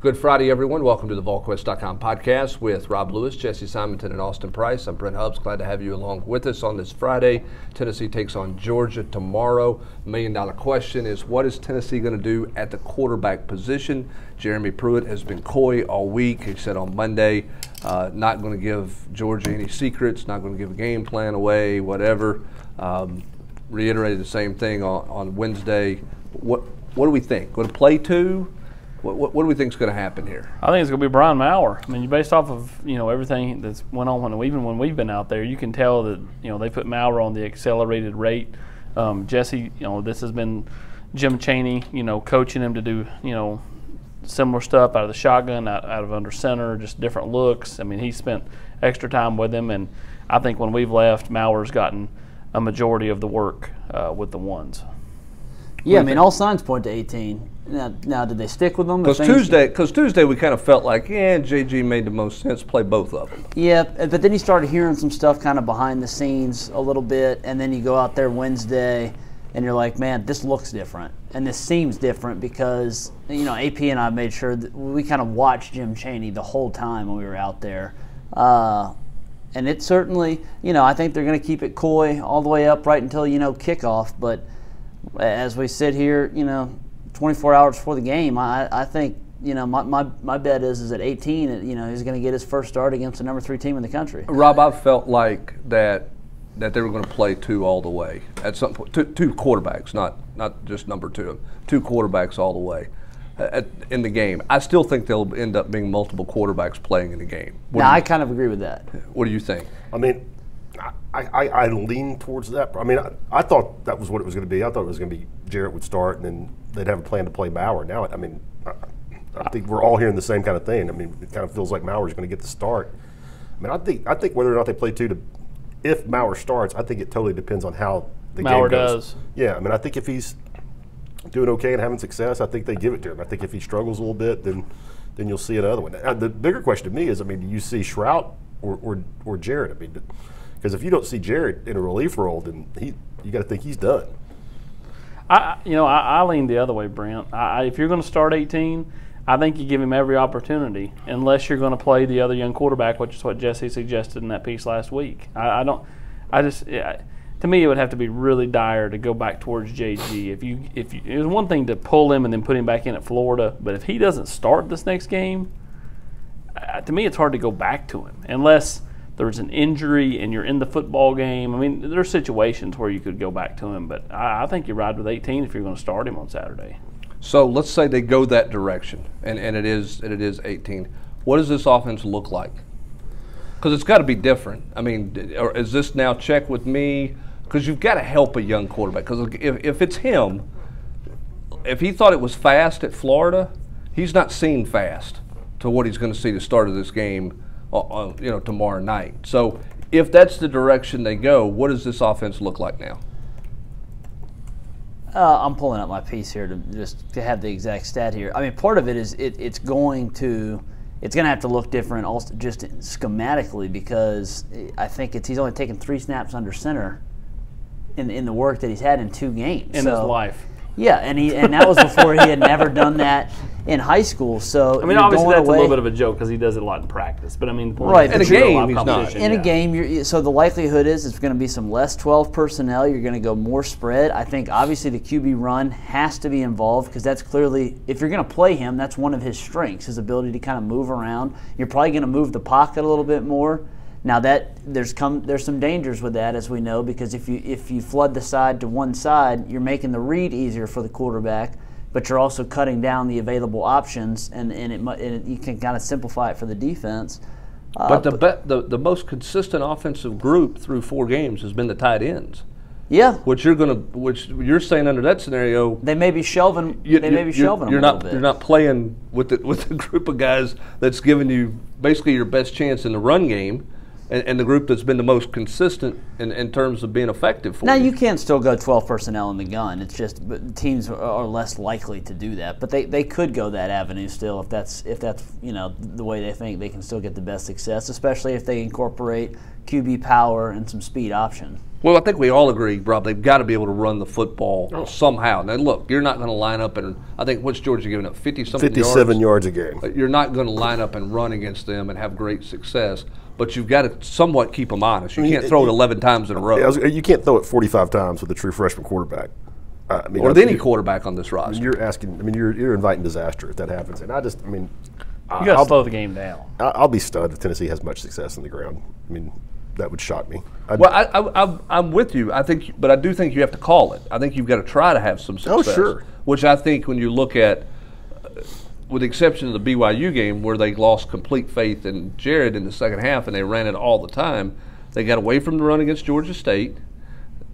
Good Friday, everyone. Welcome to the VolQuest.com podcast with Rob Lewis, Jesse Simonton, and Austin Price. I'm Brent Hubbs. Glad to have you along with us on this Friday. Tennessee takes on Georgia tomorrow. Million dollar question is what is Tennessee going to do at the quarterback position? Jeremy Pruitt has been coy all week. He said on Monday, uh, not going to give Georgia any secrets, not going to give a game plan away, whatever. Um, reiterated the same thing on, on Wednesday. What what do we think? Going to play two? What, what, what do we think is going to happen here? I think it's going to be Brian Maurer. I mean, based off of you know everything that's went on when even when we've been out there, you can tell that you know they put Maurer on the accelerated rate. Um, Jesse, you know, this has been Jim Chaney, you know, coaching him to do you know similar stuff out of the shotgun, out, out of under center, just different looks. I mean, he spent extra time with him, and I think when we've left, Maurer's gotten a majority of the work uh, with the ones. Yeah, I mean, all signs point to 18. Now, now did they stick with them? Because Tuesday, because Tuesday we kind of felt like, yeah, JG made the most sense. Play both of them. Yeah, but then you started hearing some stuff kind of behind the scenes a little bit, and then you go out there Wednesday, and you're like, man, this looks different, and this seems different because you know AP and I made sure that we kind of watched Jim Chaney the whole time when we were out there. Uh, and it certainly, you know, I think they're going to keep it coy all the way up right until you know kickoff. But as we sit here, you know, 24 hours before the game, I, I think you know my, my, my bet is is at 18, you know, he's going to get his first start against the number three team in the country. Rob, I felt like that that they were going to play two all the way at some point. Two, two quarterbacks, not not just number two, two quarterbacks all the way. Uh, at, in the game. I still think they'll end up being multiple quarterbacks playing in the game. What now, I kind of agree with that. What do you think? I mean, I, I, I lean towards that. I mean, I, I, thought that was what it was going to be. I thought it was going to be Jarrett would start and then they'd have a plan to play Maurer. Now, I mean, I, I think we're all hearing the same kind of thing. I mean, it kind of feels like Maurer's going to get the start. I mean, I think I think whether or not they play two to, if Maurer starts, I think it totally depends on how the game goes. does. Yeah, I mean, I think if he's doing okay and having success, I think they give it to him. I think if he struggles a little bit, then then you'll see another one. Uh, the bigger question to me is, I mean, do you see Shrout or or, or Jarrett? I mean, because if you don't see Jarrett in a relief role, then he you got to think he's done. I you know I, I lean the other way, Brent. I, if you're going to start 18. I think you give him every opportunity, unless you're going to play the other young quarterback, which is what Jesse suggested in that piece last week. I, I don't. I just. I, to me, it would have to be really dire to go back towards JG. If you, if you, it was one thing to pull him and then put him back in at Florida, but if he doesn't start this next game, to me, it's hard to go back to him unless there's an injury and you're in the football game. I mean, there are situations where you could go back to him, but I, I think you ride with 18 if you're going to start him on Saturday. So let's say they go that direction, and, and it is and it is 18. What does this offense look like? Because it's got to be different. I mean, or is this now check with me? because you've got to help a young quarterback. Because if, if it's him, if he thought it was fast at Florida, he's not seen fast to what he's going to see the start of this game, uh, uh, you know, tomorrow night. So if that's the direction they go, what does this offense look like now? Uh, I'm pulling up my piece here to just to have the exact stat here. I mean, part of it is it, it's going to it's going to have to look different also just schematically because I think it's he's only taken three snaps under center in, in the work that he's had in two games in so, his life. Yeah, and he and that was before he had never done that in high school. So I mean, obviously that's away. a little bit of a joke because he does it a lot in practice. But I mean, right in a game, he's not. In yeah. a game, so the likelihood is it's going to be some less 12 personnel. You're going to go more spread. I think obviously the QB run has to be involved because that's clearly if you're going to play him, that's one of his strengths, his ability to kind of move around. You're probably going to move the pocket a little bit more. Now that there's come there's some dangers with that as we know because if you if you flood the side to one side, you're making the read easier for the quarterback, but you're also cutting down the available options, and and it, and it you can kind of simplify it for the defense. Uh, but the, but the the most consistent offensive group through four games has been the tight ends. Yeah. Which you're gonna, which you're saying under that scenario, they may be shelving. You, they may be shelving. You're, not. Bit. You're not playing with the with the group of guys that's giving you basically your best chance in the run game and, and, the group that's been the most consistent in, in terms of being effective for now you. you can still go 12 personnel in the gun it's just teams are less likely to do that but they, they could go that avenue still if that's if that's you know the way they think they can still get the best success especially if they incorporate QB power and some speed option Well, I think we all agree, Rob. They've got to be able to run the football oh. somehow. Now, look, you're not going to line up and I think what's Georgia giving up fifty something 57 yards. yards a game. You're not going to line up and run against them and have great success. But you've got to somewhat keep them honest. You mean, can't it- throw it 11 times in a row, Yeah, was- you can't throw it 45 times with a true freshman quarterback. Uh, I mean, or I- with any quarterback on this roster. You're asking. I mean, you're you're inviting disaster if that happens. And I just, I mean, You got to I'll, slow the game down. I- I'll be stunned if Tennessee has much success on the ground. I mean, that would shock me. I'd- Well, I, I, I'm, I'm with you. I think, but I do think you have to call it. I think you've got to try to have some success. Oh, sure. Which I think when you look at, with the exception of the BYU game where they lost complete faith in Jarrett in the second half and they ran it all the time, they got away from the run against Georgia State.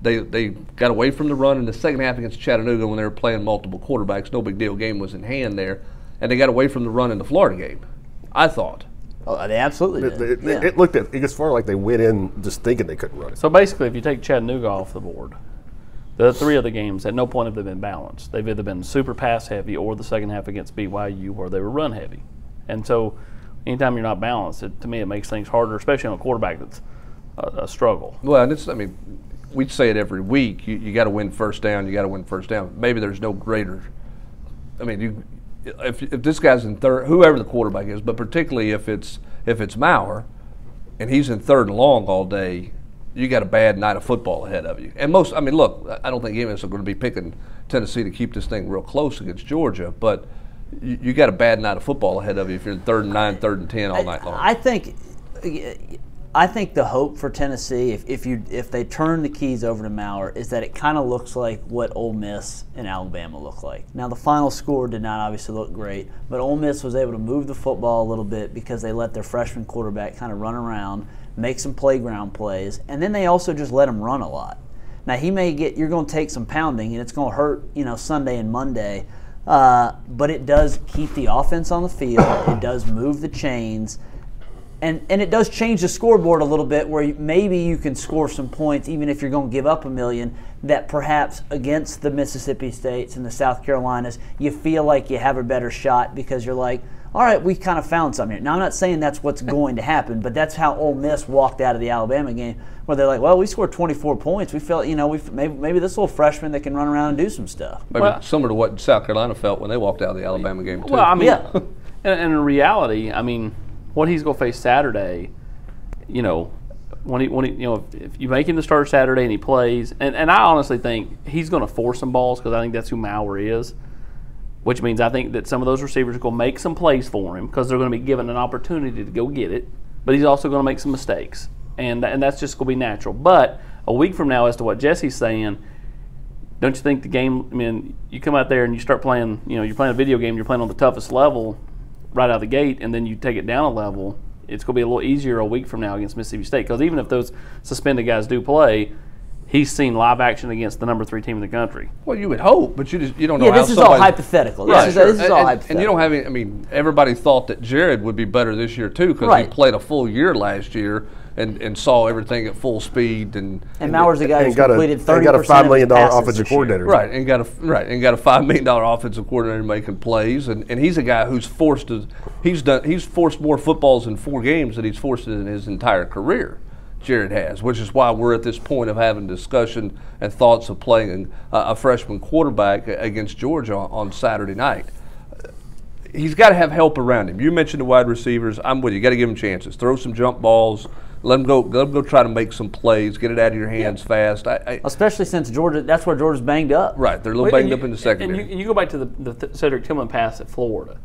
They they got away from the run in the second half against Chattanooga when they were playing multiple quarterbacks. No big deal. Game was in hand there, and they got away from the run in the Florida game. I thought. Oh, they absolutely it, did. it, yeah. it looked at it gets far like they went in just thinking they couldn't run it. So basically, if you take Chattanooga off the board, the three other games at no point have they been balanced. They've either been super pass heavy or the second half against BYU where they were run heavy. And so, anytime you're not balanced, it, to me it makes things harder, especially on a quarterback that's a, a struggle. Well, and it's, I mean, we say it every week. You, you got to win first down. You got to win first down. Maybe there's no greater. I mean, you, if, if this guy's in third, whoever the quarterback is, but particularly if it's if it's Maurer, and he's in third and long all day, you got a bad night of football ahead of you. And most, I mean, look, I don't think any of us are going to be picking Tennessee to keep this thing real close against Georgia, but you, you got a bad night of football ahead of you if you're in third and nine, third and ten all night long. I think, I think the hope for Tennessee, if, if you if they turn the keys over to Maurer, is that it kind of looks like what Ole Miss and Alabama look like. Now the final score did not obviously look great, but Ole Miss was able to move the football a little bit because they let their freshman quarterback kind of run around, make some playground plays, and then they also just let him run a lot. Now he may get you're going to take some pounding, and it's going to hurt, you know, Sunday and Monday. Uh, but it does keep the offense on the field. It does move the chains and and it does change the scoreboard a little bit where maybe you can score some points even if you're going to give up a million that perhaps against the Mississippi States and the South Carolinas you feel like you have a better shot because you're like all right we kind of found something here. Now I'm not saying that's what's going to happen but that's how Ole Miss walked out of the Alabama game where they're like well we scored 24 points we felt you know we maybe maybe this little freshman that can run around and do some stuff. Maybe Well- similar to what South Carolina felt when they walked out of the Alabama game too. Well, I mean, Yeah. and, and in reality, I mean, what he's going to face Saturday, you know, when he when he you know if, if you make him the starter Saturday and he plays, and, and I honestly think he's going to force some balls because I think that's who Maurer is. Which means I think that some of those receivers are going to make some plays for him because they're going to be given an opportunity to go get it. But he's also going to make some mistakes, and and that's just going to be natural. But a week from now, as to what Jesse's saying, don't you think the game? I mean, you come out there and you start playing. You know, you're playing a video game. You're playing on the toughest level right out of the gate, and then you take it down a level. It's going to be a little easier a week from now against Mississippi State because even if those suspended guys do play, he's seen live action against the number three team in the country. Well, you would hope, but you just you don't know. Yeah, how this is all somebody- hypothetical. This Right, is, this is and, all and- hypothetical. and you don't have any. I mean, everybody thought that Jarrett would be better this year too because Right. he played a full year last year and, and saw everything at full speed and and Maurer's the guy who's got a, completed and thirty got a percent five of dollar offensive coordinator. right and got a right and got a five million dollar offensive coordinator making plays and, and he's a guy who's forced to he's done he's forced more footballs in four games than he's forced in his entire career. Jarrett has, which is why we're at this point of having discussion and thoughts of playing a, a freshman quarterback against Georgia on, on Saturday night. He's got to have help around him. You mentioned the wide receivers. I'm with you. You got to give him chances. Throw some jump balls. Let him go. Let him go try to make some plays. Get it out of your hands fast. I, I, Especially since Georgia, that's where Georgia's banged up. right, they're a little Well, banged and up in the you- secondary. And you, and you go back to the, the Cedric Tillman pass at Florida.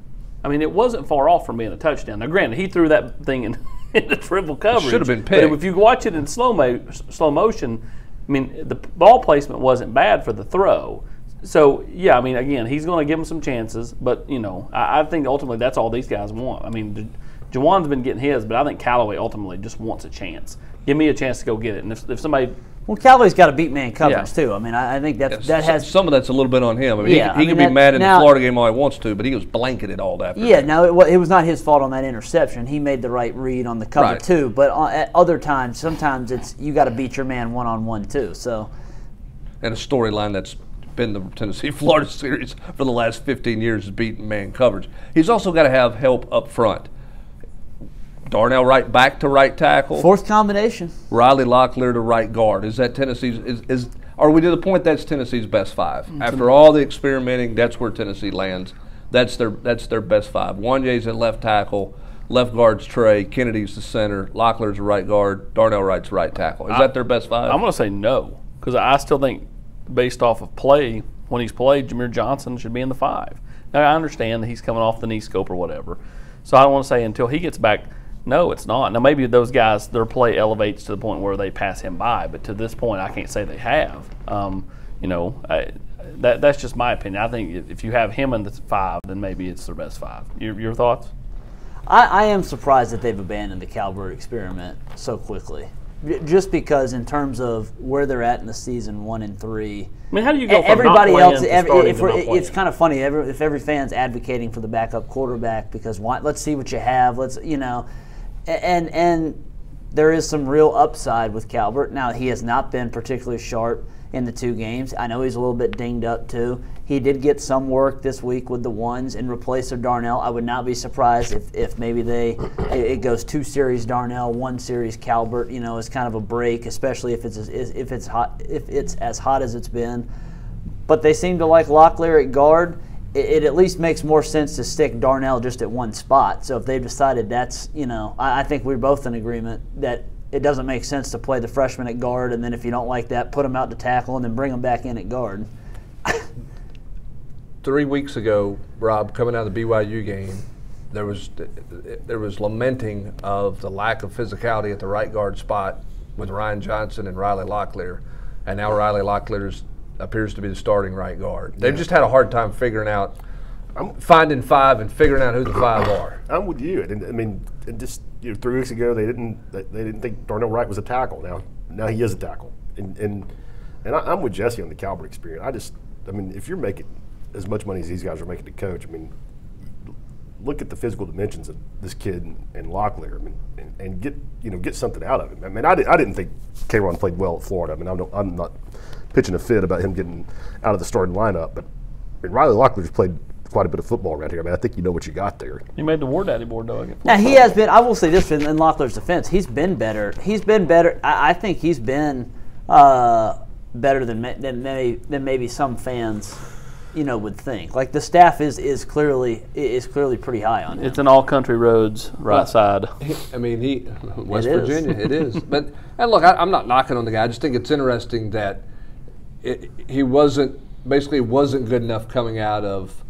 I mean, it wasn't far off from being a touchdown. Now, granted, he threw that thing in, into triple coverage. Should have been But if you watch it in slow mo, slow motion, I mean, the ball placement wasn't bad for the throw. So yeah, I mean, again, he's going to give him some chances, but you know, I, I think ultimately that's all these guys want. I mean, Jauan's been getting his, but I think Callaway ultimately just wants a chance. Give me a chance to go get it, and if, if somebody Well, Callaway's got to beat man coverage Yeah. too. I mean, I, I think that that has some of that's a little bit on him. I mean, Yeah, he, he I can be that- mad in now- the Florida game all he wants to, but he was blanketed all after. Yeah, no, it, it was not his fault on that interception. He made the right read on the cover Right. too. But on, at other times, sometimes it's you got to beat your man one on one too. So and a storyline that's been the Tennessee Florida series for the last 15 years is beating man coverage. He's also got to have help up front. Darnell Wright back to right tackle. Fourth combination. Riley Locklear to right guard. Is that Tennessee's? Is, is are we to the point that's Tennessee's best 5 Mm-hmm. After all the experimenting, that's where Tennessee lands. That's their that's their best five. Wanya's in left tackle, left guard's Trey, Kennedy's the center, Locklear's the right guard, Darnell Wright's right tackle. Is that their best 5 I'm going to say no because I still think, based off of play, when he's played, Jahmir Johnson should be in the five. Now I understand that he's coming off the knee scope or whatever, so I don't want to say until he gets back. No, it's not. Now maybe those guys, their play elevates to the point where they pass him by, but to this point, I can't say they have. Um, you know, I, that that's just my opinion. I think if- you have him in the five, then maybe it's their best five. Your, your thoughts? I, I am surprised that they've abandoned the Calbert experiment so quickly. Just because, in terms of where they're at in the season, one and three, I mean, how do you go from everybody else. Every, if to we're, not it's kind of funny. Every, if every fan's advocating for the backup quarterback because why, let's see what you have. Let's you know, and and there is some real upside with Calbert. Now he has not been particularly sharp in the two games. I know he's a little bit dinged up too. He did get some work this week with the ones in replace of Darnell. I would not be surprised if, if maybe they it goes two series Darnell, one series Calbert. You know, it's kind of a break, especially if it's if it's hot if it's as hot as it's been but they seem to like Locklear at guard. It, at least makes more sense to stick Darnell just at one spot. So if they've decided that's, you know, I, I think we're both in agreement that it doesn't make sense to play the freshman at guard, and then if you don't like that, put him out to tackle and then bring him back in at guard. Three weeks ago, Rob, coming out of the BYU game, there was there was lamenting of the lack of physicality at the right guard spot with Ryan Johnson and Riley Locklear, and now Riley Locklear appears to be the starting right guard. They've just had a hard time figuring out, finding five and figuring out who the five are. I'm with you. I mean, just you know, three weeks ago, they didn't they, they didn't think Darnell Wright was a tackle. Now, now he is a tackle. And and and I, I'm with Jesse on the Calbert experience. I just, I mean, if you're making as much money as these guys are making to coach, I mean, look at the physical dimensions of this kid and, and Locklear. I mean, and, and get you know get something out of him. I mean, I, did, I didn't think K-Ron played well at Florida. I mean, I'm, no, I'm not pitching a fit about him getting out of the starting lineup, but I mean, Riley Locklear's played quite a bit of football around here. I mean, I think you know what you got there. you made the War Daddy board, Doug. Now he has been. I will say this in, in Locklear's defense, he's been better. He's been better. I, I think he's been uh, better than than maybe than maybe some fans, you know, would think. Like the staff is is clearly is clearly pretty high on him. It's an all country roads right side. I mean, he West It is. Virginia, it is. But and look, I, I'm not knocking on the guy. I just think it's interesting that it, he wasn't basically wasn't good enough coming out of.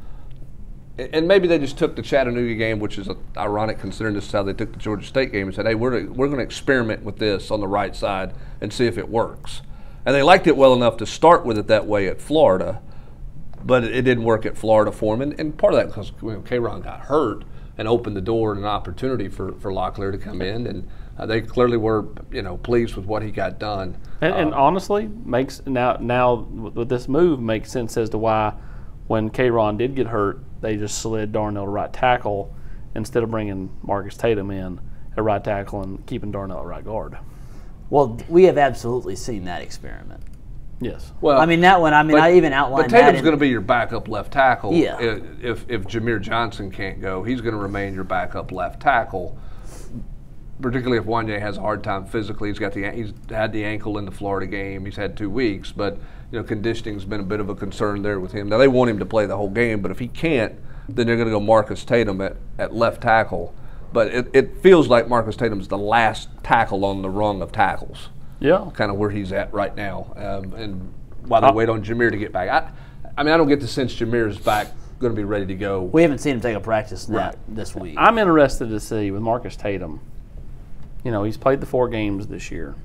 And maybe they just took the Chattanooga game, which is ironic considering this is how they took the Georgia State game, and said, "Hey, we're we're going to experiment with this on the right side and see if it works." And they liked it well enough to start with it that way at Florida, but it didn't work at Florida for him. And, and part of that because you know, K-Ron got hurt and opened the door and an opportunity for, for Locklear to come in. And uh, they clearly were, you know, pleased with what he got done. And, and honestly, makes now now with with this move makes sense as to why when K. Ron did get hurt, they just slid Darnell to right tackle instead of bringing Marcus Tatum in at right tackle and keeping Darnell at right guard. well, we have absolutely seen that experiment. Yes. Well, I mean that one. I mean I even outlined But. Tatum's going to be your backup left tackle. Yeah. If if Jahmir Johnson can't go, he's going to remain your backup left tackle. Particularly if Wanya has a hard time physically, he's got the he's had the ankle in the Florida game. He's had two weeks, but you know conditioning's been a bit of a concern there with him. Now they want him to play the whole game, but if he can't, then they're going to go Marcus Tatum at, at left tackle. But it, it feels like Marcus Tatum's the last tackle on the rung of tackles Yeah. kind of where he's at right now, um, and while they wait on Jahmir to get back. I, I mean, I don't get the sense Jahmir's back, going to be ready to go. we haven't seen him take a practice snap this week. I'm interested to see with Marcus Tatum. You know, he's played the four games this year.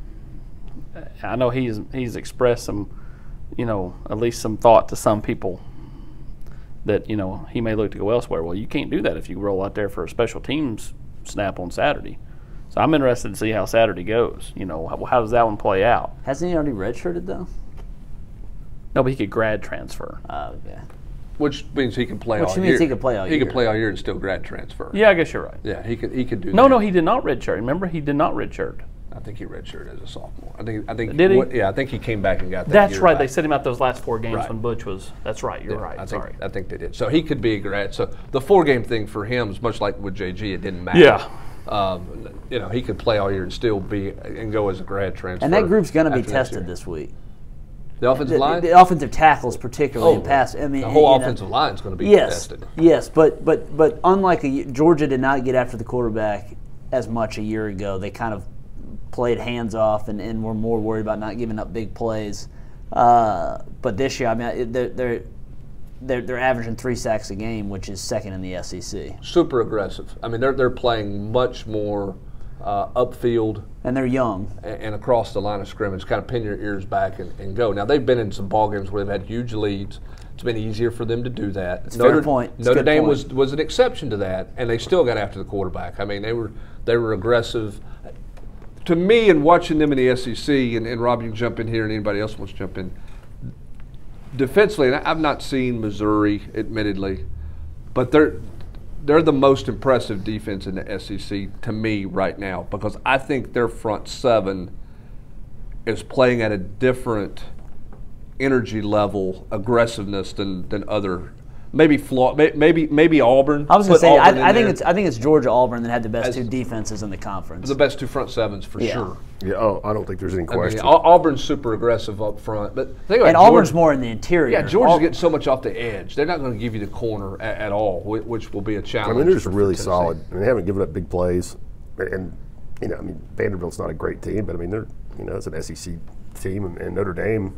I know he's he's expressed some, you know, at least some thought to some people that you know he may look to go elsewhere. Well, you can't do that if you roll out there for a special teams snap on Saturday. So I'm interested to see how Saturday goes. You know, how, how does that one play out? Hasn't he already redshirted though? No, but he could grad transfer. Oh, okay. Which means he can play Which all means year. he could play all He could year. play all year and still grad transfer. Yeah, I guess you're right. Yeah, he could. He could do. No, that. no, he did not redshirt. Remember, he did not redshirt. I think he redshirted as a sophomore. I think. I think. Did he? what- yeah, I think he came back and got that. That's year right. back. They set him out those last four games Right. when Butch was. That's right. You're right. I think, Sorry. I think they did. So he could be a grad. So the four game thing for him is much like with JG. It didn't matter. Yeah. Um, you know, he could play all year and still be and go as a grad transfer. And that group's going to be after tested year. this week. The offensive line. the offensive tackles, particularly in Oh, pass. I mean, the whole offensive line is going to be yes, tested. Yes, but but but unlike a, Georgia did not get after the quarterback as much a year ago. They kind of played hands off and, and were more worried about not giving up big plays. Uh, but this year, I mean, they're, they're they're they're averaging three sacks a game, which is second in the SEC, Super aggressive. I mean, they're they're playing much more uh, upfield and they're young. and, and across the line of scrimmage, kind of pin your ears back and, and go. Now they've been in some ball games where they've had huge leads. It's been easier for them to do that. a fair point. It's Notre Dame point. was was an exception to that, and they still got after the quarterback. I mean, they were they were aggressive. To me, in watching them in the SEC, and, and Rob, you can jump in here, and anybody else wants to jump in. Defensively, and I've not seen Missouri, admittedly, but they're they're the most impressive defense in the SEC to me right now because I think their front seven is playing at a different energy level, aggressiveness than than other. Maybe Flaw, maybe maybe Auburn. I was going Put to say, Auburn I, I think there. it's I think it's Georgia Auburn that had the best As- two defenses in the conference. the best two front sevens for Yeah. sure. Yeah, oh, I don't think there's any I mean, question. Auburn's super aggressive up front, but think about and Auburn's more in the interior. Yeah, Georgia's Au- getting so much off the edge. They're not going to give you the corner at, at all, which will be a challenge. I mean, they're just for- for really Tennessee. solid. I mean, they haven't given up big plays, and you know, I mean, Vanderbilt's not a great team, but I mean, they're you know, it's an SEC team, and, and Notre Dame,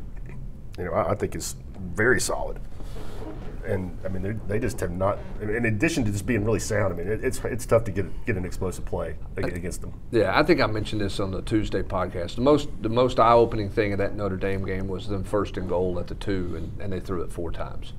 you know, I, I think is very solid. And I mean, they- they just have not. In addition to just being really sound, I mean, it, it's it's tough to get get an explosive play against them. Yeah, I think I mentioned this on the Tuesday podcast. The most the most eye opening thing of that Notre Dame game was them first and goal at the two, and, and they threw it four times.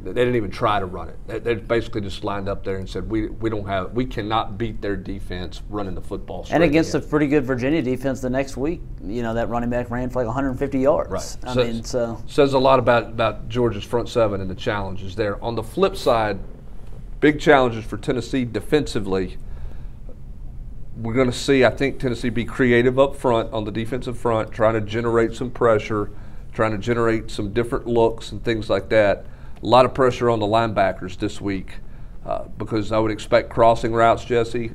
They didn't even try to run it. They, they basically just lined up there and said, "We we don't have we cannot beat their defense running the football." and against a pretty good Virginia defense the next week, you know that running back ran for like 150 yards. Right. I So- mean, so says a lot about, about Georgia's front seven and the challenges there. On the flip side, big challenges for Tennessee defensively. We're going to see, I think, Tennessee be creative up front on the defensive front, trying to generate some pressure, trying to generate some different looks and things like that. A lot of pressure on the linebackers this week uh, because I would expect crossing routes, Jesse,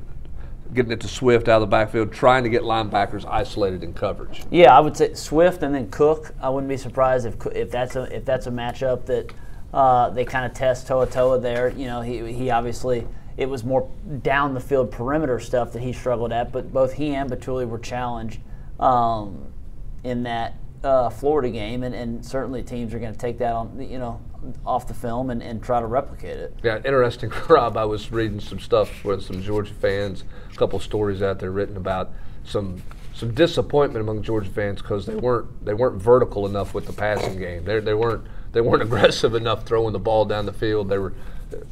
getting it to Swift out of the backfield, trying to get linebackers isolated in coverage. yeah, I would say Swift and then Cook. I wouldn't be surprised if if that's a if that's a matchup that uh, they kind of test To'oTo'o there. You know, he he obviously it was more down the field perimeter stuff that he struggled at, but both he and Bituli were challenged um, in that uh, Florida game, and, and certainly teams are going to take that on you know off the film and, and try to replicate it. Yeah, interesting, Rob. I was reading some stuff with some Georgia fans, a couple stories out there written about some some disappointment among Georgia fans because they weren't they weren't vertical enough with the passing game. They they weren't they weren't aggressive enough throwing the ball down the field. They were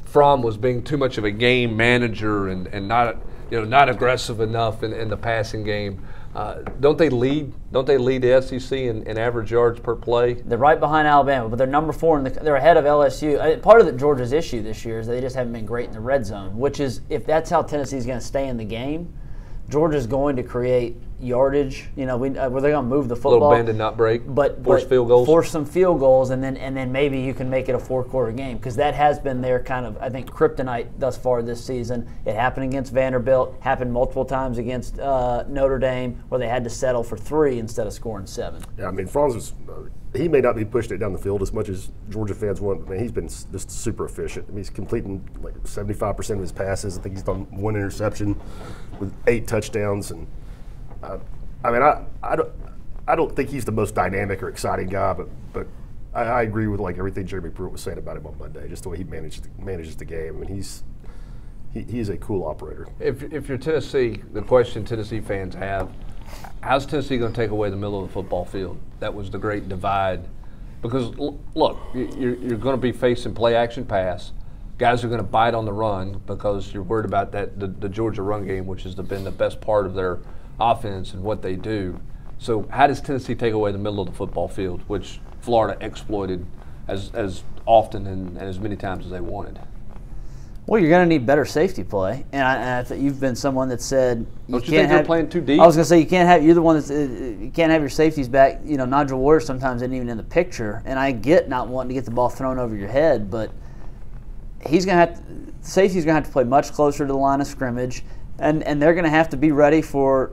Fromm was being too much of a game manager and, and not you know not aggressive enough in, in the passing game. Uh, don't they lead? Don't they lead the SEC in, in average yards per play? They're right behind Alabama, but they're number four, and the, they're ahead of LSU. Uh, Part of the Georgia's issue this year is they just haven't been great in the red zone. Which is, if that's how Tennessee's going to stay in the game, Georgia's going to create yardage. You know, we, uh, where they're going to move the A football, little bend and not break. but force but field goals. force some field goals, and then and then maybe you can make it a four quarter game because that has been their kind of I think kryptonite thus far this season. It happened against Vanderbilt, happened multiple times against uh, Notre Dame, where they had to settle for three instead of scoring seven. Yeah, I mean, Franz was, uh, he may not be pushing it down the field as much as Georgia fans want. but mean, he's been just super efficient. I mean, he's completing like 75% of his passes. I think he's done one interception with eight touchdowns. And uh, I mean, I, I, don't, I don't think he's the most dynamic or exciting guy, but, but I, I agree with like everything Jeremy Pruitt was saying about him on Monday, just the way he manages, manages the game. I mean, he's, he, he's a cool operator. If, if you're Tennessee, the question Tennessee fans have, how's Tennessee going to take away the middle of the football field? That was the great divide. Because, l- look, you're, you're going to be facing play action pass. Guys are going to bite on the run because you're worried about that the, the Georgia run game, which has been the best part of their offense and what they do. So, how does Tennessee take away the middle of the football field, which Florida exploited as, as often and, and as many times as they wanted? Well, you're going to need better safety play, and I, and I th- you've been someone that said you Don't you can't think they're have, playing too deep? I was going to say you can't have. You're the one that's uh, you can't have your safeties back. You know, Nigel Warrior sometimes isn't even in the picture, and I get not wanting to get the ball thrown over your head, but he's going to have to, safety's going to have to play much closer to the line of scrimmage. and and they're going to have to be ready for.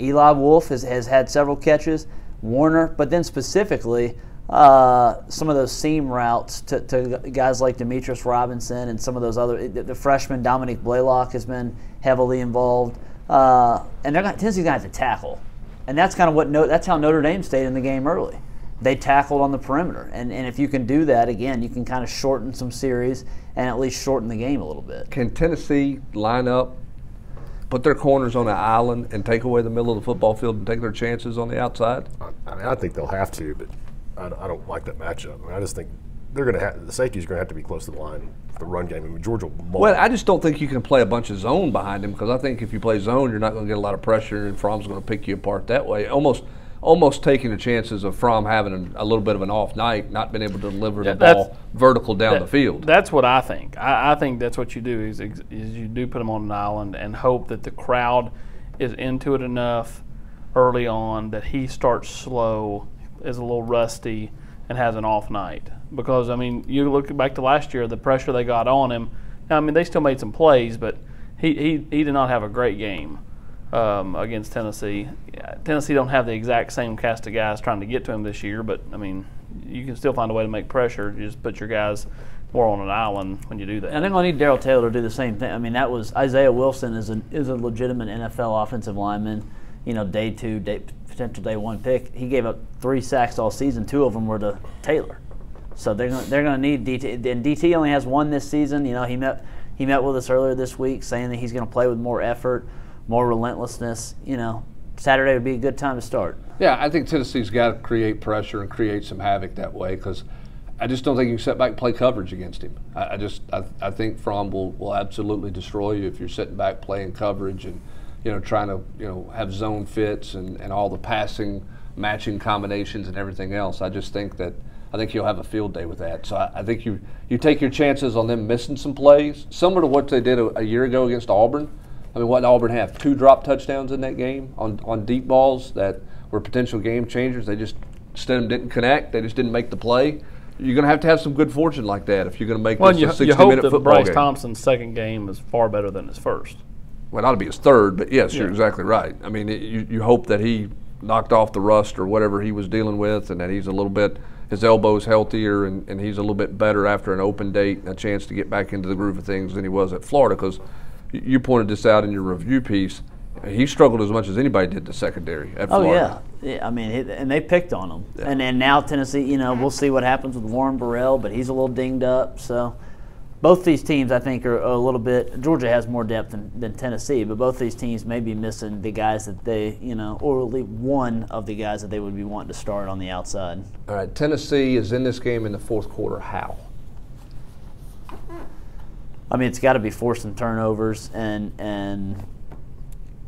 Eli Wolf has, has had several catches, Woerner, but then specifically uh, some of those seam routes to, to, guys like Demetris Robinson and some of those other the, freshman Dominick Blaylock has been heavily involved, uh, and they're going Tennessee's going to have to tackle, and that's kind of what that's how Notre Dame stayed in the game early. They tackled on the perimeter, and, and if you can do that again, you can kind of shorten some series and at least shorten the game a little bit. Can Tennessee line up, put their corners on an island, and take away the middle of the football field and take their chances on the outside? I mean, I think they'll have to, but I, I don't like that matchup. I, mean, I just think they're going to have the safety's going to have to be close to the line for the run game. I mean, Georgia. Will well, I just don't think you can play a bunch of zone behind him because I think if you play zone, you're not going to get a lot of pressure, and Fromm's going to pick you apart that way. Almost, almost taking the chances of Fromm having a, little bit of an off night, not being able to deliver the ball vertical down that, the field. That's what I think. I, I, think that's what you do is, is you do put him on an island and hope that the crowd is into it enough early on that he starts slow, is a little rusty and has an off night. Because I mean, you look back to last year, the pressure they got on him. I mean, they still made some plays, but he he, he did not have a great game um, against Tennessee. Tennessee don't have the exact same cast of guys trying to get to him this year, but I mean, you can still find a way to make pressure. You just put your guys more on an island when you do that. They're going to need Darrell Taylor to do the same thing. I mean, that was Isaiah Wilson is an is a legitimate NFL offensive lineman. You know, day two, day potential day one pick. He gave up three sacks all season. Two of them were to Taylor. So they're gonna, they're going to need DT. And DT only has one this season. You know, he met he met with us earlier this week saying that he's going to play with more effort, more relentlessness. You know, Saturday would be a good time to start. Yeah, I think Tennessee's got to create pressure and create some havoc that way because. I just don't think you can sit back and play coverage against him. I, I just I, I think Fromm will, will absolutely destroy you if you're sitting back playing coverage and you know, trying to, you know, have zone fits and, and all the passing matching combinations and everything else. I just think that I think you'll have a field day with that. So I, I think you you take your chances on them missing some plays, similar to what they did a, a, year ago against Auburn. I mean, what did Auburn have? Two drop touchdowns in that game on, on deep balls that were potential game changers. They just instead didn't connect, they just didn't make the play. You're going to have to have some good fortune like that if you're going to make well, this you, a 60 you hope minute that football Bryce game. Thompson's second game is far better than his first well, to be his third, but yes, Yeah. you're exactly right. I mean, it, you, you hope that he knocked off the rust or whatever he was dealing with, and that he's a little bit, his elbow's healthier, and, and he's a little bit better after an open date, and a chance to get back into the groove of things than he was at Florida. Because you pointed this out in your review piece, he struggled as much as anybody did the secondary at Oh Florida. yeah, yeah. I mean, it, and they picked on him, and and now Tennessee. You know, we'll see what happens with Warren Burrell, but he's a little dinged up. So, both these teams, I think, are a little bit. Georgia has more depth than, than Tennessee, but both these teams may be missing the guys that they, you know, or at least one of the guys that they would be wanting to start on the outside. All right, Tennessee is in this game in the fourth quarter. How? I mean, it's got to be forcing turnovers and and.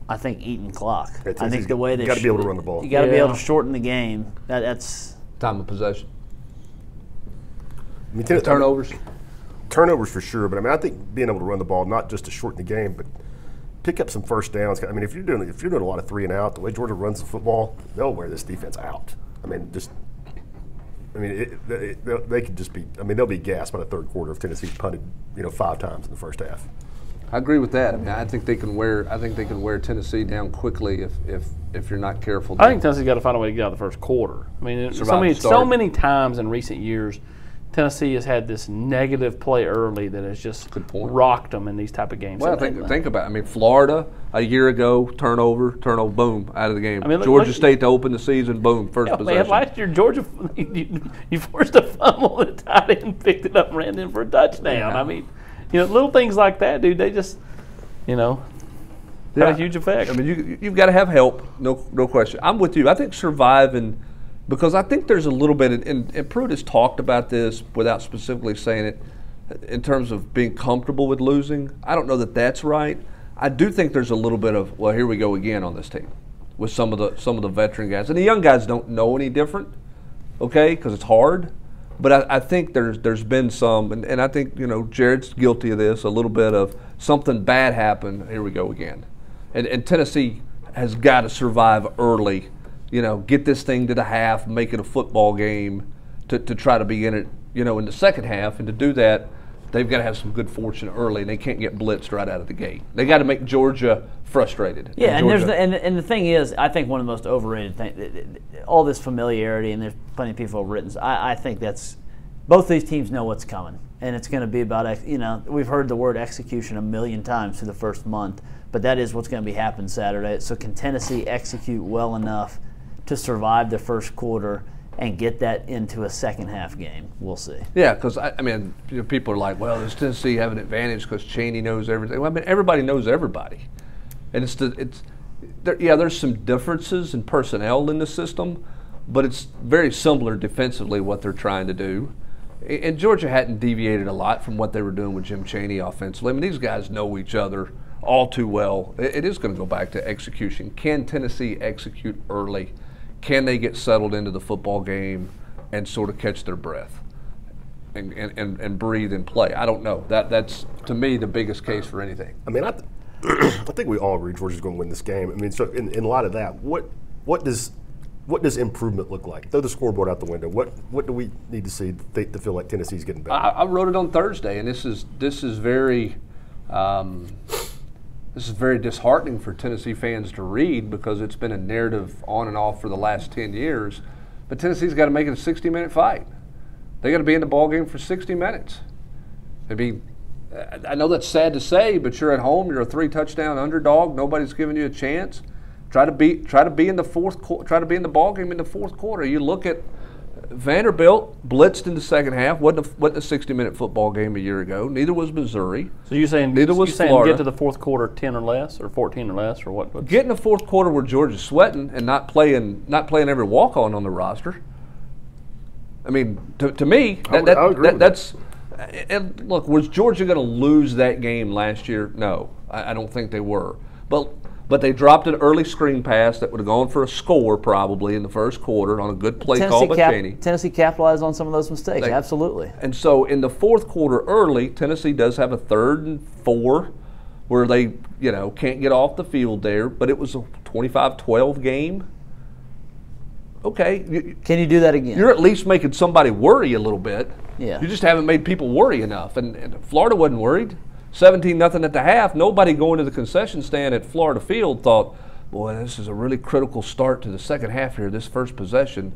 I think eating clock. Yeah, I think Tennessee's the way they gotta be able to run the ball. You got to be able to shorten the game. That, that's Time of possession. I mean, Tenn- Turnovers. turnovers for sure, but I mean, I think being able to run the ball not just to shorten the game, but pick up some first downs. I mean, if you're doing if you're doing a lot of three and out, the way Georgia runs the football, they'll wear this defense out. I mean, just. I mean, it, it, they- they could just be. I mean, they'll be gassed by the third quarter if Tennessee punted, you know, five times in the first half. I agree with that. I mean, I think they can wear. I think they can wear Tennessee down quickly if if if you're not careful. I think Tennessee's got to find a way to get out of the first quarter. I mean, so many, so many times in recent years, Tennessee has had this negative play early that has just Good point. rocked them in these type of games. Well, And think, think about. It. I mean, Florida a year ago, turnover, turnover, boom, out of the game. I mean, look- Georgia look- State to open the season, boom, first Yeah, man, possession. last year Georgia, you, you forced a fumble, the tight end picked it up, and ran in for a touchdown. Yeah. I mean, you know, little things like that, dude. They just, you know, had Yeah. a huge effect. I mean, you, you've got to have help, no, no question. I'm with you. I think surviving, because I think there's a little bit, and, and Pruitt has talked about this without specifically saying it, in terms of being comfortable with losing. I don't know that that's right. I do think there's a little bit of, well, here we go again on this team with some of the some of the veteran guys, and the young guys don't know any different, okay, because it's hard. But I, I think there's there's been some, and, and I think you know Jarrett's guilty of this a little bit of something bad happened. Here we go again, and, and Tennessee has got to survive early. You know, get this thing to the half, make it a football game, to, to try to be in it. You know, in the second half, and to do that, they've got to have some good fortune early, and they can't get blitzed right out of the gate. They got to make Georgia frustrated. Yeah, and, there's the, and, and the thing is, I think one of the most overrated things, all this familiarity, and there's plenty of people written. I, I think that's both these teams know what's coming, and it's going to be about you know we've heard the word execution a million times through the first month, but that is what's going to be happening Saturday. So can Tennessee execute well enough to survive the first quarter and get that into a second half game? We'll see. Yeah, because I, I mean, you know, people are like, "Well, does Tennessee have an advantage because Chaney knows everything?" Well, I mean, everybody knows everybody, and it's the it's there, yeah. There's some differences in personnel in the system, but it's very similar defensively what they're trying to do. And Georgia hadn't deviated a lot from what they were doing with Jim Chaney offensively. I mean, these guys know each other all too well. It, it is going to go back to execution. Can Tennessee execute early? Can they get settled into the football game and sort of catch their breath? and, and, and, breathe and play. I don't know. That that's to me the biggest case for anything. I mean, I, th- I think we all agree Georgia's going to win this game. I mean, so in, in light of that, what what does what does improvement look like? Throw the scoreboard out the window. What what do we need to see to, to feel like Tennessee's getting better? I, I wrote it on Thursday, and this is this is very um, this is very disheartening for Tennessee fans to read because it's been a narrative on and off for the last ten years. But Tennessee's got to make it a sixty-minute fight. They got to be in the ball game for sixty minutes. I mean, I know that's sad to say, but you're at home. You're a three-touchdown underdog. Nobody's giving you a chance. Try to be try to be in the fourth try to be in the ball game in the fourth quarter. You look at Vanderbilt blitzed in the second half. wasn't a, wasn't a 60 minute football game a year ago. Neither was Missouri. So you saying Neither you was saying Florida. get to the fourth quarter ten or less, or fourteen or less, or what? what's- Get in the fourth quarter where Georgia's sweating and not playing not playing every walk on on the roster. I mean, to, to me, that, would- that, I agree that- with that's. And look, was Georgia going to lose that game last year? No, I, I don't think they were. But but they dropped an early screen pass that would have gone for a score probably in the first quarter on a good play call Tennessee, by cap- Chaney. Tennessee capitalized on some of those mistakes. They- Absolutely. And so in the fourth quarter early, Tennessee does have a third and four where they, you know, can't get off the field there, but it was a 25-12 game. Okay, you- Can you do that again? you're at least making somebody worry a little bit. Yeah. You just haven't made people worry enough. And, and Florida wasn't worried. 17 nothing at the half. Nobody going to the concession stand at Florida Field thought, boy, this is a really critical start to the second half here, this first possession.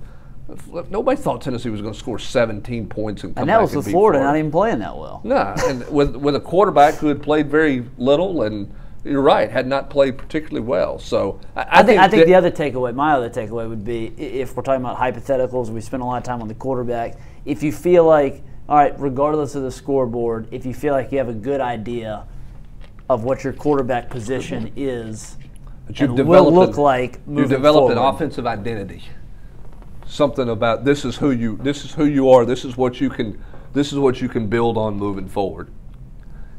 Nobody thought Tennessee was going to score 17 points and come and that was and with beat Florida, not even playing that well. no, and with with a quarterback who had played very little, and you're right, had not played particularly well. So I, I think, I think the other takeaway, my other takeaway would be if we're talking about hypotheticals, we spend a lot of time on the quarterback. If you feel like, all right, regardless of the scoreboard, if you feel like you have a good idea of what your quarterback position is, But you've and will look an- like you've moving developed an offensive identity. Something about this is who you this is who you are. This is what you can this is what you can build on moving forward.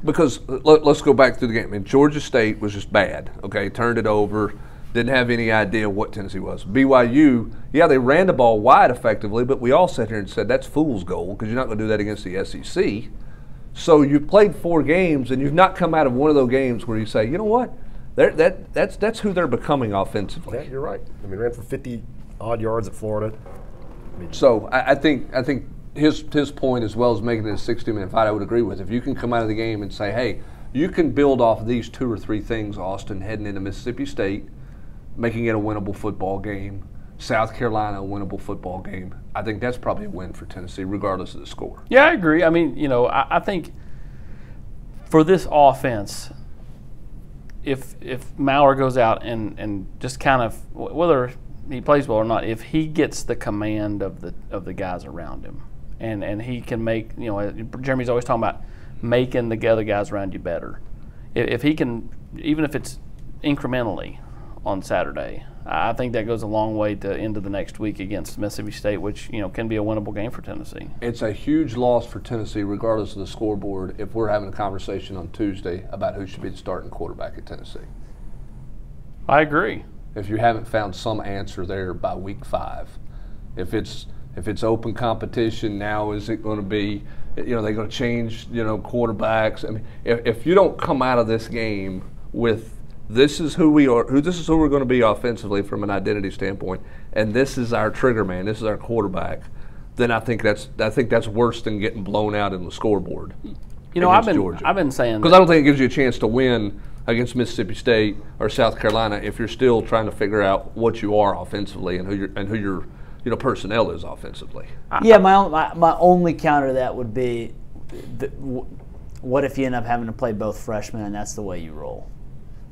Because uh, let, us go back to the game. I mean, Georgia State was just bad. Okay, turned it over. Didn't have any idea what Tennessee was. BYU, yeah, they ran the ball wide effectively, but we all sat here and said that's fool's gold because you're not going to do that against the SEC. So you've played four games and you've not come out of one of those games where you say, you know what, they're, that that's that's who they're becoming offensively. yeah, you're right. I mean, ran for 50 odd yards at Florida. So I, I think I think his his point as well as making it a 60 minute fight, I would agree with. If you can come out of the game and say, hey, you can build off these two or three things, Austin, heading into Mississippi State, making it a winnable football game, South Carolina a winnable football game. I think that's probably a win for Tennessee, regardless of the score. Yeah, I agree. I mean, you know, I, I think for this offense, if if Maurer goes out and, and just kind of whether he plays well or not, if he gets the command of the of the guys around him, and and he can make you know Jeremy's always talking about making the other guys around you better. If, if he can, even if it's incrementally on Saturday, I think that goes a long way to into the next week against Mississippi State, which you know can be a winnable game for Tennessee. It's a huge loss for Tennessee, regardless of the scoreboard, if we're having a conversation on Tuesday about who should be the starting quarterback at Tennessee. I agree. if you haven't found some answer there by week five. If it's if it's open competition now, is it going to be? You know, they're going to change. You know, quarterbacks. I mean, if, if you don't come out of this game with this is who we are, who this is who we're going to be offensively from an identity standpoint, and this is our trigger man, this is our quarterback, then I think that's I think that's worse than getting blown out in the scoreboard. You know, against I've been Georgia? I've been saying because I don't think it gives you a chance to win against Mississippi State or South Carolina if you're still trying to figure out what you are offensively and who your and who your you know personnel is offensively. Yeah, my, own, my my only counter to that would be, the, w- what if you end up having to play both freshmen and that's the way you roll?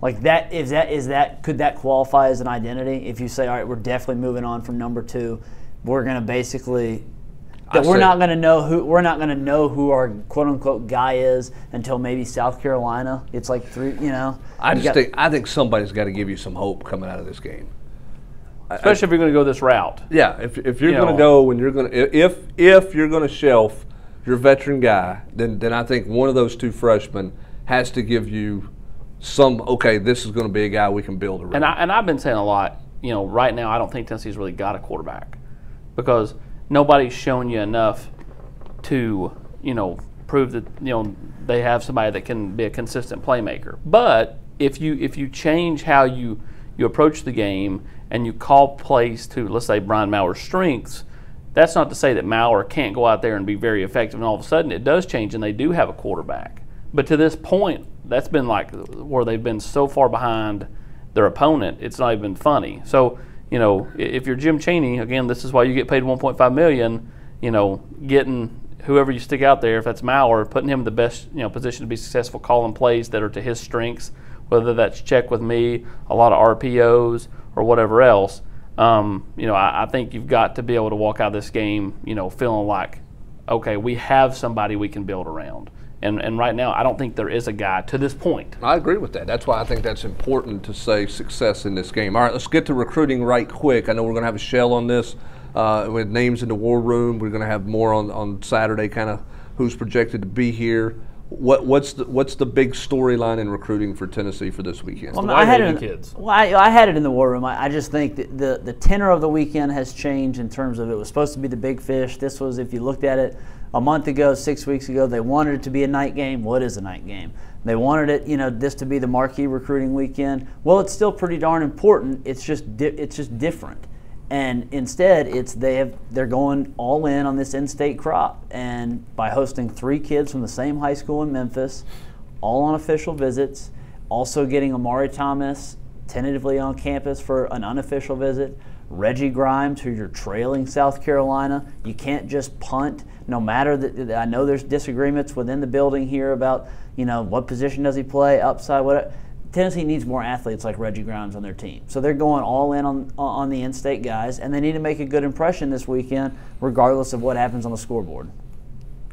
Like that is that is that could that qualify as an identity? If you say, all right, we're definitely moving on from number two, we're going to basically. That I we're say- not going to know who we're not going to know who our quote unquote guy is until maybe South Carolina. It's like three, you know. I just got- think I think somebody's got to give you some hope coming out of this game. especially if you're going to go this route. Yeah, if, if you're You going to know. go and you're going to if if you're going to shelf your veteran guy, then then I think one of those two freshmen has to give you some. Okay, this is going to be a guy we can build around. And I and I've been saying a lot. You know, right now I don't think Tennessee's really got a quarterback because nobody's shown you enough to you know prove that you know they have somebody that can be a consistent playmaker. But if you if you change how you you approach the game and you call plays to let's say Brian Maurer's strengths, that's not to say that Maurer can't go out there and be very effective and all of a sudden it does change and they do have a quarterback. But to this point, that's been like where they've been so far behind their opponent, it's not even funny. So, you know, if you're Jim Chaney, again, this is why you get paid 1.5 million. You know, getting whoever you stick out there, if that's Maurer, putting him in the best you know position to be successful, calling plays that are to his strengths, whether that's check with me, a lot of RPOs, or whatever else. Um, you know, I, I think you've got to be able to walk out of this game, you know, feeling like, okay, we have somebody we can build around. And, and right now, I don't think there is a guy to this point. I agree with that. That's why I think that's important to say success in this game. All right, let's get to recruiting right quick. I know we're going to have a shell on this uh, with names in the war room. We're going to have more on, on Saturday, kind of who's projected to be here. What, what's the what's the big storyline in recruiting for Tennessee for this weekend? Well, I had it. In, kids. Well, I, I had it in the war room. I, I just think that the the tenor of the weekend has changed in terms of it was supposed to be the big fish. This was, if you looked at it a month ago, six weeks ago, they wanted it to be a night game. What is a night game? They wanted it, you know, this to be the marquee recruiting weekend. Well, it's still pretty darn important. It's just di- it's just different. And instead, it's they have they're going all in on this in-state crop, and by hosting three kids from the same high school in Memphis, all on official visits, also getting Amari Thomas tentatively on campus for an unofficial visit. Reggie Grimes, who you're trailing South Carolina, you can't just punt. No matter that, I know there's disagreements within the building here about you know what position does he play, upside, what. Tennessee needs more athletes like Reggie Grimes on their team. So they're going all in on, on the in state guys, and they need to make a good impression this weekend, regardless of what happens on the scoreboard.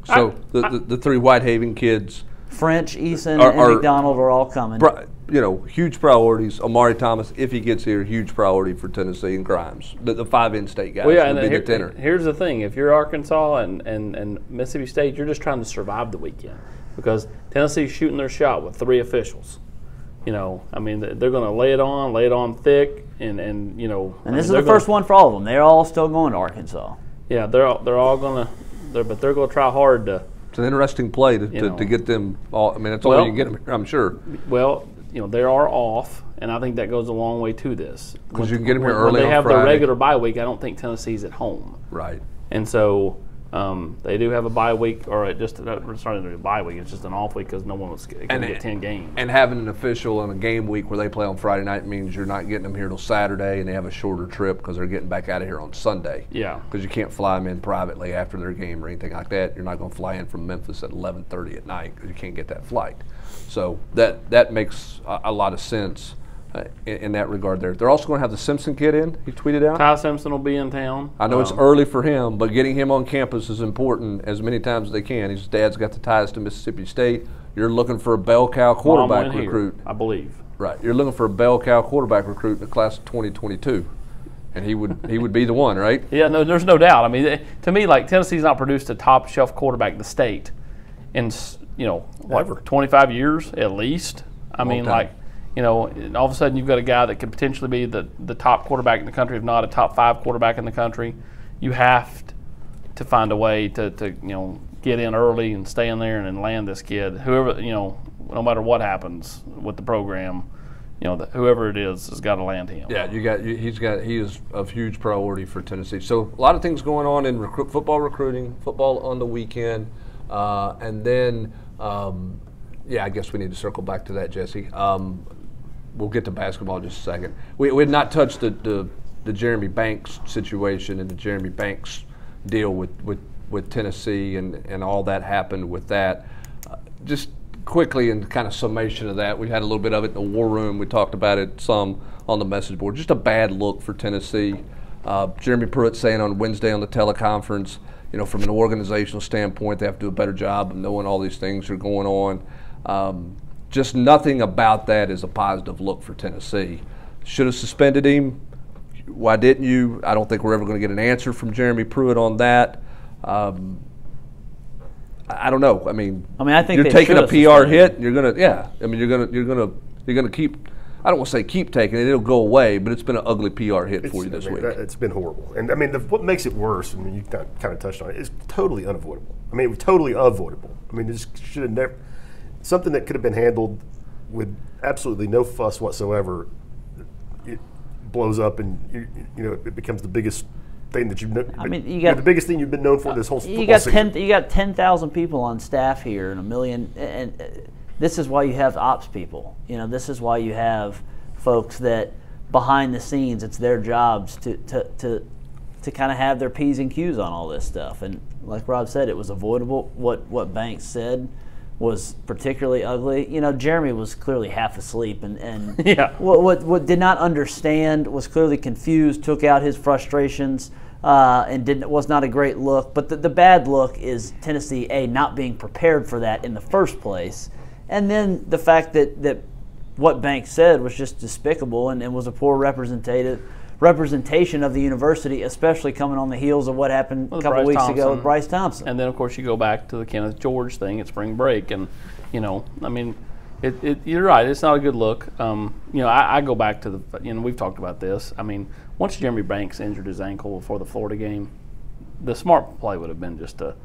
so the, the, the three Whitehaven kids, French, Eason, Are- and McDonald are all coming. pri- you know, huge priorities. Amari Thomas, if he gets here, huge priority for Tennessee and Grimes. The, the five in-state guys Well, yeah, would and be here- the tenor. here's the thing: if you're Arkansas and, and, and Mississippi State, you're just trying to survive the weekend because Tennessee's shooting their shot with three officials. You know, I mean, they're going to lay it on, lay it on thick, and and you know, and I this is the first gonna, one for all of them. They're all still going to Arkansas. Yeah, they're all, they're all going to, they're, but they're going to try hard to. It's an interesting play to, to, to get them all. I mean, that's Well- all you can get them, I'm sure. Well, you know, they are off, and I think that goes a long way to this. 'Cause When- you can get 'em here when- early When they on have Friday. their regular bye week, I don't think Tennessee's at home. Right. And so um, they do have a bye week, or it just uh, it's not even a bye week. It's just an off week because no one was going to get ten games. And having an official on a game week where they play on Friday night means you're not getting them here till Saturday, and they have a shorter trip because they're getting back out of here on Sunday. Yeah. Because you can't fly them in privately after their game or anything like that. You're not going to fly in from Memphis at 11:30 at night because you can't get that flight. So that that makes a, a lot of sense uh, in, in that regard. There, they're also going to have the Simpson kid in. He tweeted out. Ty Simpson will be in town. I know it's Um, early for him, but getting him on campus is important as many times as they can. His dad's got the ties to Mississippi State. You're looking for a bell cow Mom quarterback went here, recruit. I believe. Right. You're looking for a bell cow quarterback recruit in the class of 2022, and he would he would be the one, right? Yeah, no, there's no doubt. I mean, eh, to me, like Tennessee's not produced a top shelf quarterback in the state in you know what, 25 years at least. I mean, time. like you know, and all of a sudden you've got a guy that could potentially be the the top quarterback in the country, if not a top five quarterback in the country. You have to find a way to, to you know get in early and stay in there and, then land this kid. Whoever you know, no matter what happens with the program, you know, the, whoever it is has got to land him. Yeah, you got. you- He's got. He is of huge priority for Tennessee. So a lot of things going on in recruit, football recruiting, football on the weekend, uh, and then Um, yeah, I guess we need to circle back to that, Jesse. Um, we'll get to basketball in just a second. We, we had not touched the, the, the Jeremy Banks situation and the Jeremy Banks deal with, with, with Tennessee and, and all that happened with that. Uh, just quickly and kind of summation of that, we had a little bit of it in the war room. We talked about it some on the message board. Just a bad look for Tennessee. Uh, Jeremy Pruitt saying on Wednesday on the teleconference, you know, from an organizational standpoint, they have to do a better job of knowing all these things are going on. Um, just nothing about that is a positive look for Tennessee. Should have suspended him. Why didn't you? I don't think we're ever going to get an answer from Jeremy Pruitt on that. Um, I don't know. I mean, I mean, I think you're taking a PR have suspended hit. You're gonna, yeah. I mean, you're gonna, you're gonna, you're gonna keep. I don't want to say keep taking it; it'll go away. But it's been an ugly PR hit for you this I mean, week. that- It's been horrible. And I mean, the, what makes it worse, I mean, you kind of, kind of touched on it. it, is totally unavoidable. I mean, it was totally avoidable. I mean, this should have never, something that could have been handled with absolutely no fuss whatsoever, it blows up and, you, you know, it becomes the biggest thing that you've known. I mean, you got- the biggest thing you've been known for this whole You football got season. ten. You got ten thousand people on staff here, and a million. And uh, this is why you have ops people. You know, this is why you have folks that behind the scenes, it's their jobs to to to, to kind of have their p's and q's on all this stuff. And like Rob said, it was avoidable. What what Banks said was particularly ugly. You know, Jeremy was clearly half asleep, and and Yeah. what, what what did not understand was clearly confused. Took out his frustrations uh, and didn't was not a great look. But the, the bad look is Tennessee a not being prepared for that in the first place, and then the fact that that what Banks said was just despicable and, and was a poor representative representation of the university, especially coming on the heels of what happened a couple Bryce weeks ago with Bryce Thompson. And then, of course, you go back to the Kenneth George thing at spring break, and you know, I mean, it, it, you're right. It's not a good look. Um, you know, I, I go back to the. You know, we've talked about this. I mean, once Jeremy Banks injured his ankle before the Florida game, the smart play would have been just to.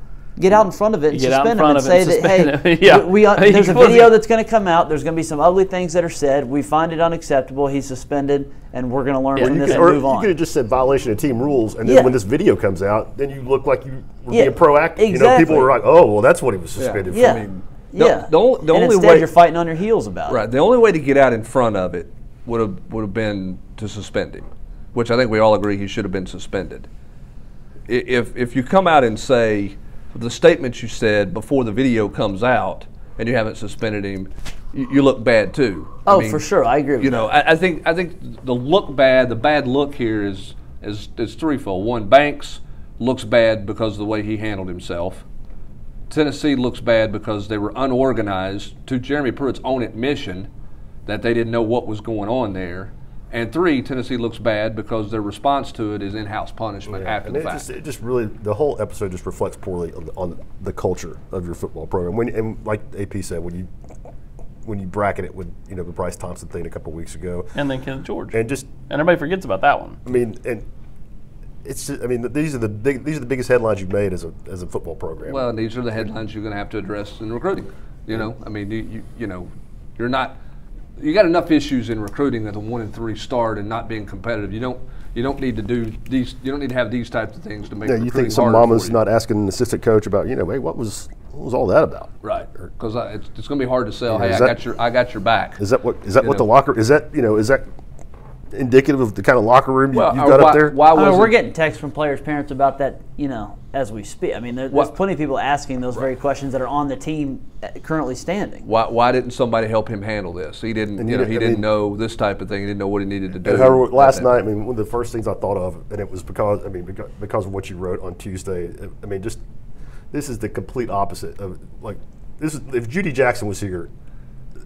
Get out in front of it and Get suspend him and say and that hey. Yeah. we, we, uh, there's a video that's going to come out. There's going to be some ugly things that are said. We find it unacceptable. He's suspended, and we're going to learn Yeah, from You this could, and or move you could have just said violation of team rules, and then Yeah. when this video comes out, then you look like you were Yeah, being proactive. You know, people were like, "Oh, well, that's what he was suspended yeah, for." mean, the- yeah. the only- the and only instead, way- you're fighting on your heels about Right. it. The only way to get out in front of it would have would have been to suspend him, which I think we all agree he should have been suspended. If if you come out and say the statements you said before the video comes out and you haven't suspended him, you, you look bad too. I Oh, mean, for sure. I agree with You know, I, I think I think the look bad, the bad look here is is is threefold. One, Banks looks bad because of the way he handled himself. Tennessee looks bad because they were unorganized, to Jeremy Pruitt's own admission, that they didn't know what was going on there. And three, Tennessee looks bad because their response to it is in-house punishment after and the it fact. just, it just really the whole episode just reflects poorly on the, on the culture of your football program. When and like AP said, when you when you bracket it with you know the Bryce Thompson thing a couple weeks ago, And then Kenneth George. and just And everybody forgets about that one. I mean and. It's just, I mean, these are the big, these are the biggest headlines you've made as a as a football program. Well, these are the headlines you're going to have to address in recruiting. You know, I mean, you, you, you know, you're not. You got enough issues in recruiting at a one and three start and not being competitive. You don't. You don't need to do these. You don't need to have these types of things to make. yeah, you think some mama's not asking an assistant coach about, you know, hey, what was what was all that about? right? Because it's, it's going to be hard to sell. Yeah, hey, I that- got your. I got your back. Is that what is that You what the locker is that you know is that indicative of the kind of locker room you, Well, you've got why, up there? Why I mean, we're getting texts from players' parents about that, you know, as we speak. I mean, there, there's What- plenty of people asking those very questions that are on the team uh, currently standing. Why, why didn't somebody help him handle this? He didn't. And you you know, didn't- he I didn't mean- know this type of thing. He didn't know what he needed to do. However, last night, I mean, one of the first things I thought of, and it was because, I mean, because, because of what you wrote on Tuesday. I mean, just this is the complete opposite of like this is if Judy Jackson was here,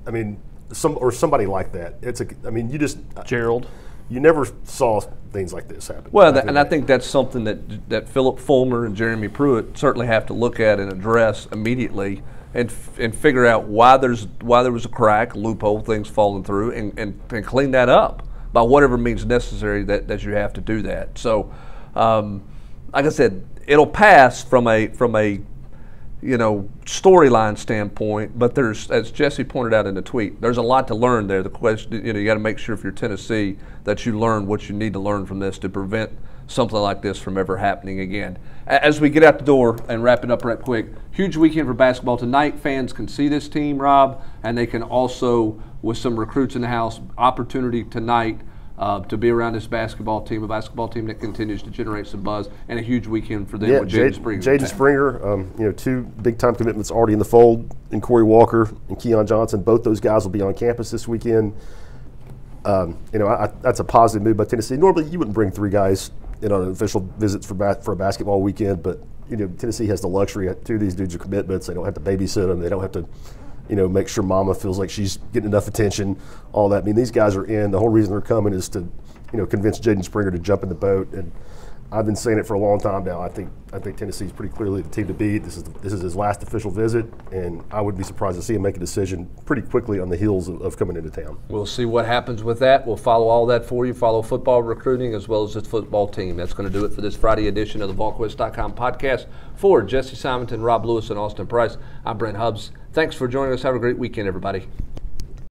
I mean, some or somebody like that. It's a, I mean, you just Gerald. you never saw things like this happen. Well, back that, and I think that's something that that Philip Fulmer and Jeremy Pruitt certainly have to look at and address immediately, and f- and figure out why there's why there was a crack, loophole, things falling through, and, and, and clean that up by whatever means necessary that, that you have to do that. So, um, like I said, it'll pass from a from a you know storyline standpoint, but there's as Jesse pointed out in the tweet, there's a lot to learn there. The question, you know, you got to make sure if you're Tennessee that you learn what you need to learn from this to prevent something like this from ever happening again. As we get out the door and wrap it up right quick, huge weekend for basketball tonight. Fans can see this team, Rob, and they can also, with some recruits in the house, opportunity tonight uh, to be around this basketball team, a basketball team that continues to generate some buzz, and a huge weekend for them Yeah, with Jaden Springer. Jaden Springer, um, you know, two big time commitments already in the fold, and Corey Walker and Keon Johnson. Both those guys will be on campus this weekend. Um, you know, I, that's a positive move by Tennessee. Normally, you wouldn't bring three guys in on an official visit for ba- for a basketball weekend, but you know, Tennessee has the luxury. Two of these dudes are commitments. They don't have to babysit them. They don't have to, you know, make sure Mama feels like she's getting enough attention. All that. I mean, these guys are in. The whole reason they're coming is to, you know, convince Jaden Springer to jump in the boat and. I've been saying it for a long time now. I think I think Tennessee's pretty clearly the team to beat. This is this is his last official visit, and I would be surprised to see him make a decision pretty quickly on the heels of, of coming into town. We'll see what happens with that. We'll follow all that for you. Follow football recruiting as well as the football team. That's going to do it for this Friday edition of the VolQuest.com podcast. For Jesse Simonton, Rob Lewis, and Austin Price, I'm Brent Hubbs. Thanks for joining us. Have a great weekend, everybody.